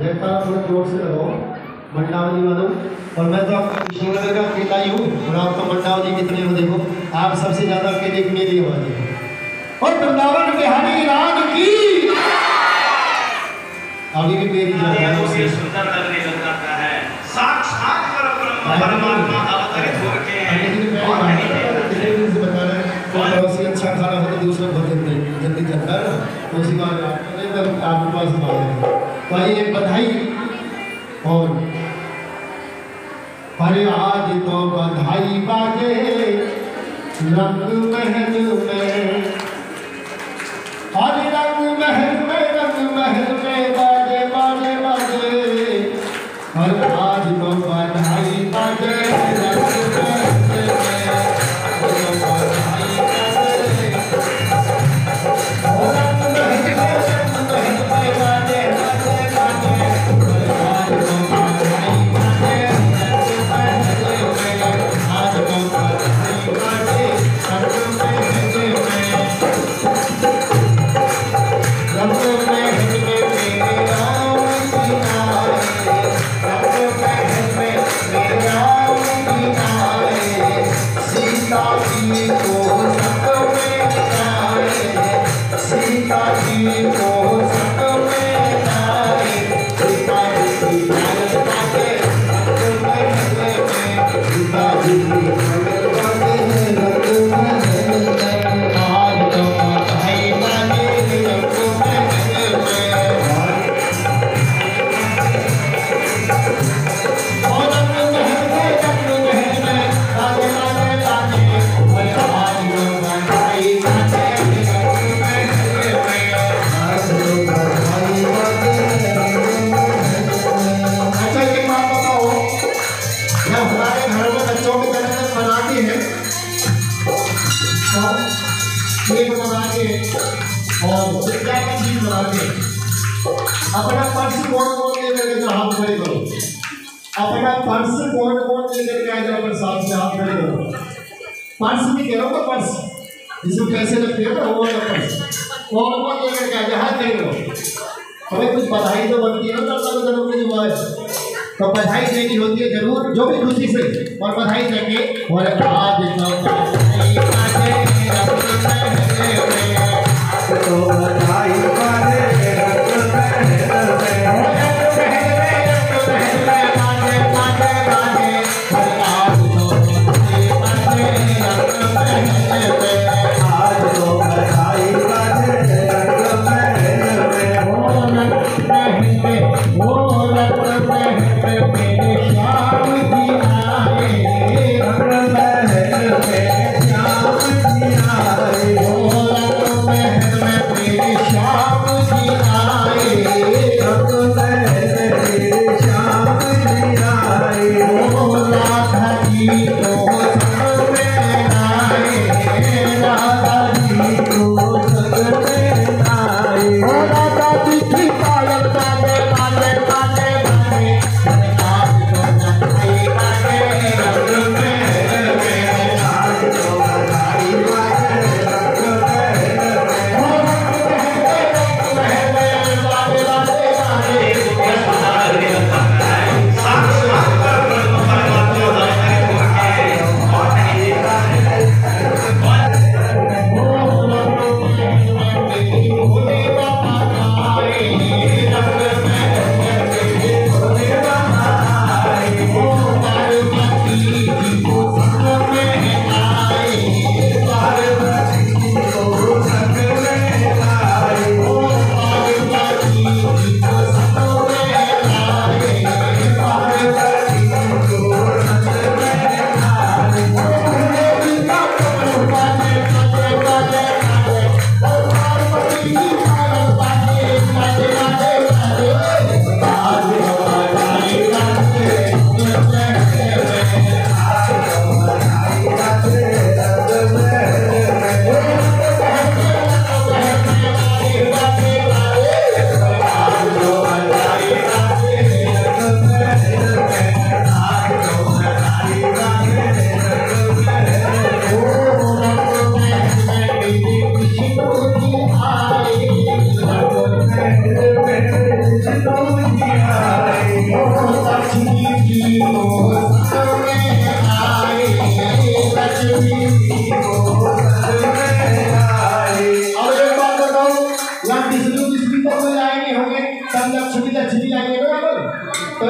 जयकारा थोड़ा ज़ोर से लगाओ। मंडावली वालों और मैं तो श्रीनगर का अकेला ही हूँ और आप तो मंडावली कितने हो देखो। आप सबसे ज़्यादा अकेले मेरी आवाज़ है और वृंदावन बिहारी राज की। अभी भी मेरी जाता अच्छा खाना हो तो दूसरा बहुत जल्दी जल्दी चलता है ना। तो उसी बात आपके पास भाई बधाई। और आज तो बधाई बाजे रंग महल तो केक बना के और विद्या चीज़ बना के अपना पर्स कौन कौन ले करके जो हाथ खड़े करो अपना पर्स कौन कौन ले करके आ जाओ प्रसाद से हाथ खड़े करो पर्स भी कह रहा हूँ पर्स जिसमें पैसे लगते हैं ना वो वाला पर्स कौन कौन ले करके आ जाए हाथ खड़े करो हमें कुछ बधाई तो बनती है ना तब तक हुआ है तो बधाई देनी होती है ज़रूर, जो भी खुशी से, और बधाई देंगे और आज तो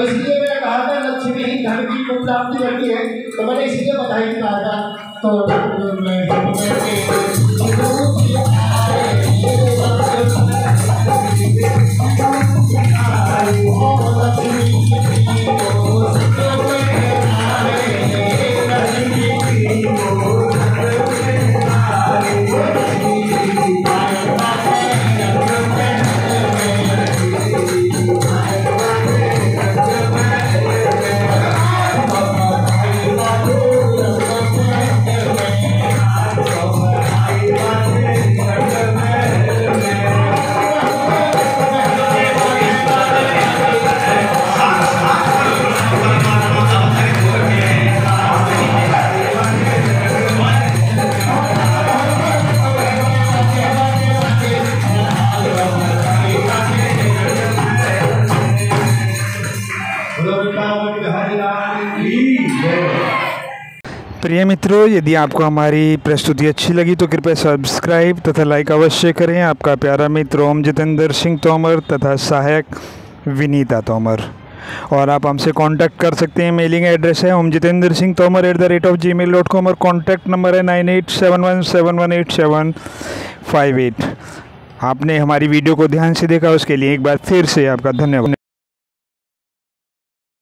इसलिए मैंने कहा था, लक्ष्मी धन की को प्राप्ति करती है। तो मैंने इसीलिए बधाई कहा था। तो मैं प्रिय मित्रों, यदि आपको हमारी प्रस्तुति अच्छी लगी तो कृपया सब्सक्राइब तथा लाइक अवश्य करें। आपका प्यारा मित्र ओम जितेंद्र सिंह तोमर तथा सहायक विनीता तोमर। और आप हमसे कांटेक्ट कर सकते हैं। मेलिंग एड्रेस है Om Jitendra Singh Tomar at the rate of Gmail dot com और कॉन्टैक्ट नंबर है nine eight seven one seven one eight seven five eight आपने हमारी वीडियो को ध्यान से देखा, उसके लिए एक बार फिर से आपका धन्यवाद।